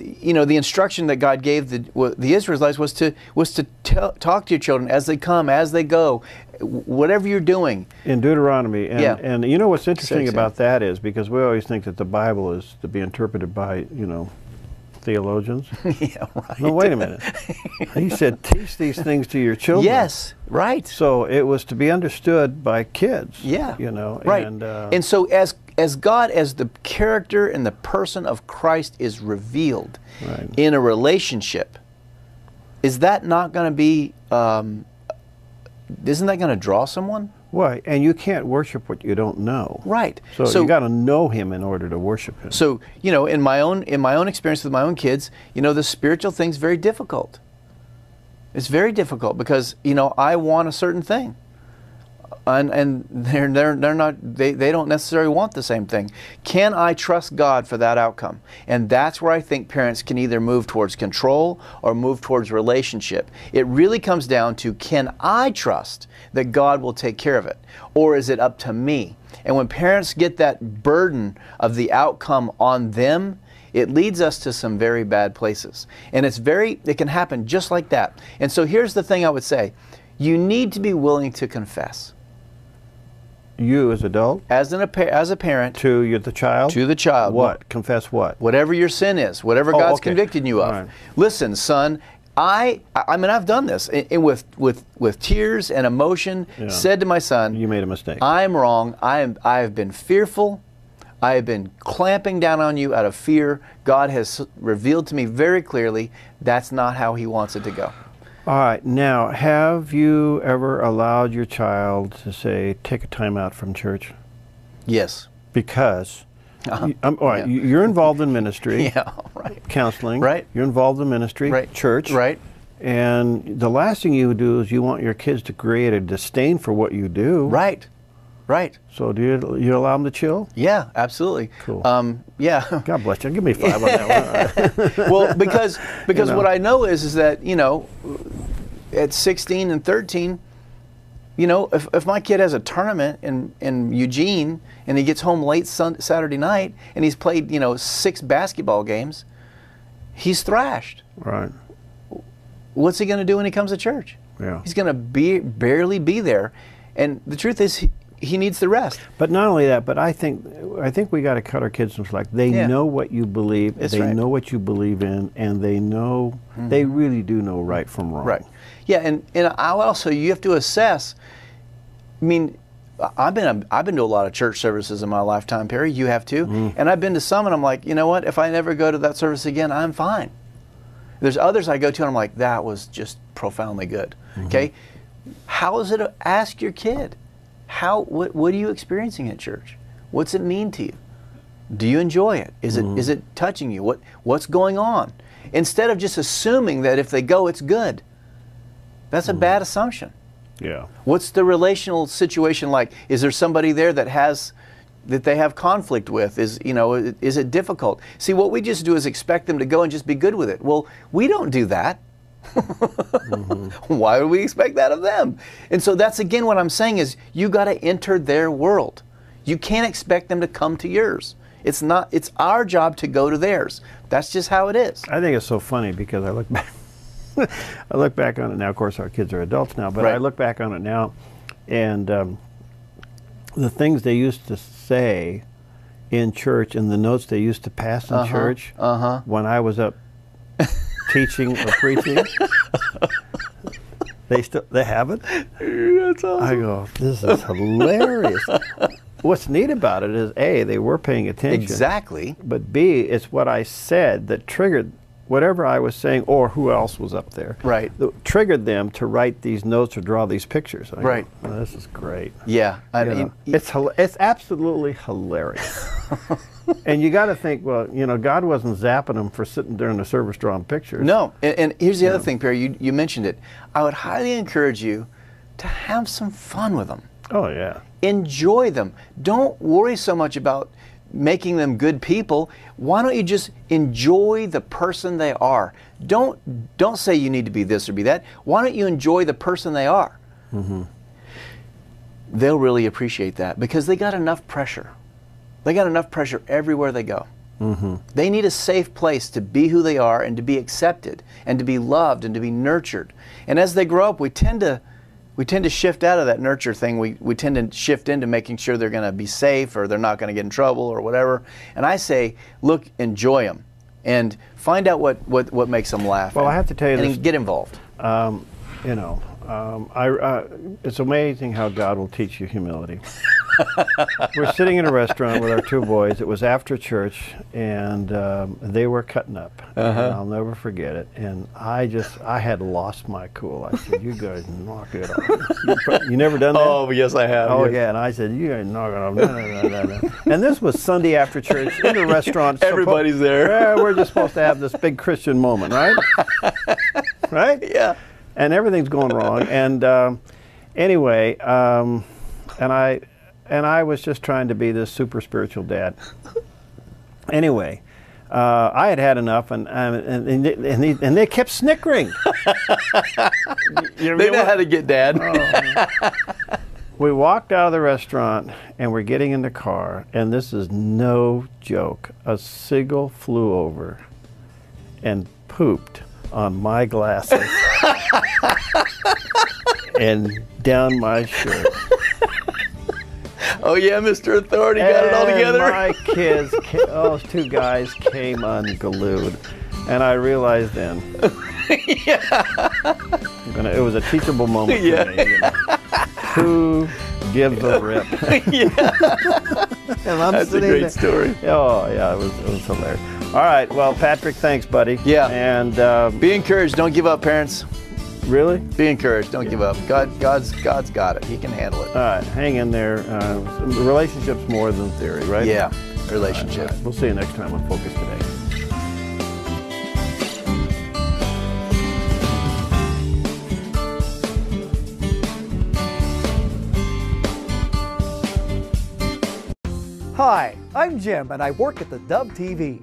Speaker 2: You know, the instruction that God gave the, the Israelites was to was to tell, talk to your children as they come, as they go, whatever you're doing.
Speaker 1: In Deuteronomy. And,
Speaker 2: Yeah.
Speaker 1: and you know what's interesting
Speaker 2: Six, yeah.
Speaker 1: about that is because we always think that the Bible is to be interpreted by, you know, theologians.
Speaker 2: yeah, right.
Speaker 1: no, wait a minute. he said, teach these things to your children.
Speaker 2: Yes, right.
Speaker 1: So it was to be understood by kids.
Speaker 2: Yeah.
Speaker 1: You know.
Speaker 2: Right.
Speaker 1: And, uh,
Speaker 2: and so as as God as the character and the person of Christ is revealed
Speaker 1: Right.
Speaker 2: in a relationship, is that not going to be um, isn't that going to draw someone?
Speaker 1: Why? And you can't worship what you don't know.
Speaker 2: Right.
Speaker 1: So,
Speaker 2: So-
Speaker 1: you got to know Him in order to worship Him.
Speaker 2: So, you know, in my own in my own experience with my own kids, you know, the spiritual thing's very difficult. It's very difficult because, you know, I want a certain thing. And, and they're, they're, they're not they, they don't necessarily want the same thing can i trust god for that outcome and that's where i think parents can either move towards control or move towards relationship it really comes down to can i trust that god will take care of it or is it up to me and when parents get that burden of the outcome on them, it leads us to some very bad places. And it's very, it can happen just like that. And so here's the thing I would say you need to be willing to confess.
Speaker 1: You as adult
Speaker 2: As, an, as a parent,
Speaker 1: to you, the child.
Speaker 2: to the child,
Speaker 1: What? Confess what?
Speaker 2: whatever your sin is, whatever
Speaker 1: Oh,
Speaker 2: God's
Speaker 1: okay.
Speaker 2: convicted you of.
Speaker 1: Right.
Speaker 2: Listen, son, I I mean I've done this and, and with with with tears and emotion
Speaker 1: Yeah.
Speaker 2: said to my son,
Speaker 1: You made a mistake.
Speaker 2: I am wrong. I am I have been fearful. I have been clamping down on you out of fear. God has revealed to me very clearly that's not how he wants it to go.
Speaker 1: All right. Now, have you ever allowed your child to say, "Take a time out from church"?
Speaker 2: Yes.
Speaker 1: Because, you, um, all right.
Speaker 2: Yeah.
Speaker 1: you- you're involved in ministry,
Speaker 2: Yeah, right.
Speaker 1: counseling.
Speaker 2: Right.
Speaker 1: You're involved in ministry,
Speaker 2: Right.
Speaker 1: church.
Speaker 2: Right.
Speaker 1: And the last thing you do is you want your kids to create a disdain for what you do.
Speaker 2: Right. Right.
Speaker 1: So do you, you allow them to chill?
Speaker 2: Yeah, absolutely.
Speaker 1: Cool.
Speaker 2: Um, yeah.
Speaker 1: God bless you. Give me five on that one.
Speaker 2: well, because because
Speaker 1: know.
Speaker 2: what I know is is that you know, at 16 and 13, you know, if, if my kid has a tournament in, in Eugene and he gets home late sun, Saturday night and he's played, you know, six basketball games, he's thrashed.
Speaker 1: Right.
Speaker 2: What's he going to do when he comes to church?
Speaker 1: Yeah.
Speaker 2: He's going to be barely be there. And the truth is, he, he needs the rest.
Speaker 1: But not only that, but I think I think we got to cut our kids some slack. They
Speaker 2: Yeah.
Speaker 1: know what you believe.
Speaker 2: That's
Speaker 1: they
Speaker 2: right.
Speaker 1: know what you believe in, and they know they really do know right from wrong.
Speaker 2: Right. Yeah, and and I also you have to assess. I mean, I've been I've been to a lot of church services in my lifetime, Perry. You have too,
Speaker 1: Mm-hmm.
Speaker 2: and I've been to some, and I'm like, you know what? If I never go to that service again, I'm fine. There's others I go to, and I'm like, that was just profoundly good.
Speaker 1: Mm-hmm.
Speaker 2: Okay, how is it? Ask your kid. How what what are you experiencing at church? What's it mean to you? Do you enjoy it? Is it mm-hmm. is it touching you? What what's going on? Instead of just assuming that if they go, it's good. That's a mm-hmm. bad assumption.
Speaker 1: Yeah.
Speaker 2: What's the relational situation like? Is there somebody there that has that they have conflict with? Is you know is it difficult? See, what we just do is expect them to go and just be good with it. Well, we don't do that. Why would we expect that of them? And so that's again what I'm saying is you got to enter their world. You can't expect them to come to yours. It's not. It's our job to go to theirs. That's just how it is.
Speaker 1: I think it's so funny because I look back. I look back on it now. Of course, our kids are adults now, but I look back on it now, and um, the things they used to say in church and the notes they used to pass in church
Speaker 2: uh-huh.
Speaker 1: when I was up teaching or preaching. They still they have it.
Speaker 2: That's awesome.
Speaker 1: I go, this is hilarious. What's neat about it is a they were paying attention.
Speaker 2: Exactly.
Speaker 1: But B, it's what I said that triggered whatever I was saying, or who else was up there.
Speaker 2: Right.
Speaker 1: that triggered them to write these notes or draw these pictures. I go,
Speaker 2: Right.
Speaker 1: "Oh, this is great.
Speaker 2: Yeah. I
Speaker 1: You know,
Speaker 2: mean,
Speaker 1: it's it's absolutely hilarious. and you got to think, well, you know, God wasn't zapping them for sitting during the service drawing pictures.
Speaker 2: No, and, and here's the other thing, Perry. You, you mentioned it. I would highly encourage you to have some fun with them.
Speaker 1: Oh yeah.
Speaker 2: Enjoy them. Don't worry so much about making them good people. Why don't you just enjoy the person they are? Don't don't say you need to be this or be that. Why don't you enjoy the person they are? Mm-hmm. They'll really appreciate that because they got enough pressure. They got enough pressure everywhere they go. They need a safe place to be who they are and to be accepted and to be loved and to be nurtured. And as they grow up, we tend to we tend to shift out of that nurture thing. We, we tend to shift into making sure they're going to be safe or they're not going to get in trouble or whatever. And I say, look, enjoy them and find out what, what, what makes them laugh.
Speaker 1: Well,
Speaker 2: and,
Speaker 1: I have to tell you
Speaker 2: and
Speaker 1: this-
Speaker 2: get involved.
Speaker 1: Um, you know, um, I, uh, it's amazing how God will teach you humility. We're sitting in a restaurant with our two boys. It was after church, and um, they were cutting up. And I'll never forget it. And I just, I had lost my cool. I said, "You guys knock it off." You, pro- you never done that?
Speaker 2: Oh yes, I have.
Speaker 1: Oh yeah, and I said, "You guys knock it off." No, no, no, no. And this was Sunday after church in the restaurant. suppo-
Speaker 2: Everybody's there.
Speaker 1: Yeah, we're just supposed to have this big Christian moment, right? right?
Speaker 2: Yeah.
Speaker 1: And everything's going wrong. And um, anyway, um, and I and I was just trying to be this super spiritual dad. Anyway, uh, I had had enough, and um, and and they, and, they, and they kept snickering. You
Speaker 2: They
Speaker 1: know
Speaker 2: know how to get dad.
Speaker 1: We walked out of the restaurant and we're getting in the car, and this is no joke. A seagull flew over and pooped on my glasses and down my shirt.
Speaker 2: oh, yeah, Mr. Authority got it all together.
Speaker 1: My kids, ca- those two guys came unglued. And I realized then, gonna- it was a teachable moment for
Speaker 2: Yeah.
Speaker 1: me. you know. Who gives a rip? and I'm
Speaker 2: That's a
Speaker 1: sitting
Speaker 2: great
Speaker 1: there-
Speaker 2: story.
Speaker 1: Oh yeah, it was it was hilarious. All right, well Patrick, thanks, buddy.
Speaker 2: Yeah.
Speaker 1: And um,
Speaker 2: Be encouraged. Don't give up, parents.
Speaker 1: really,
Speaker 2: Be encouraged. Don't give up. God, God's, God's got it. He can handle it.
Speaker 1: all right, hang in there. Uh, relationships more than theory, right?
Speaker 2: Yeah, relationship.
Speaker 1: All right, We'll see you next time on Focus Today.
Speaker 6: Hi, I'm Jim and I work at the Dove TV.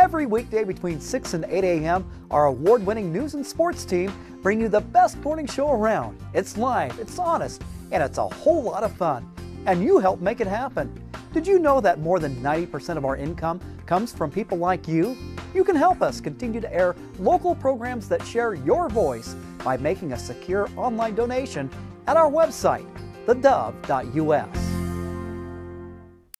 Speaker 6: Every weekday between 6 and 8 a.m., our award winning news and sports team bring you the best morning show around. It's live, it's honest, and it's a whole lot of fun. And you help make it happen. Did you know that more than 90% of our income comes from people like you? You can help us continue to air local programs that share your voice by making a secure online donation at our website, thedove.us.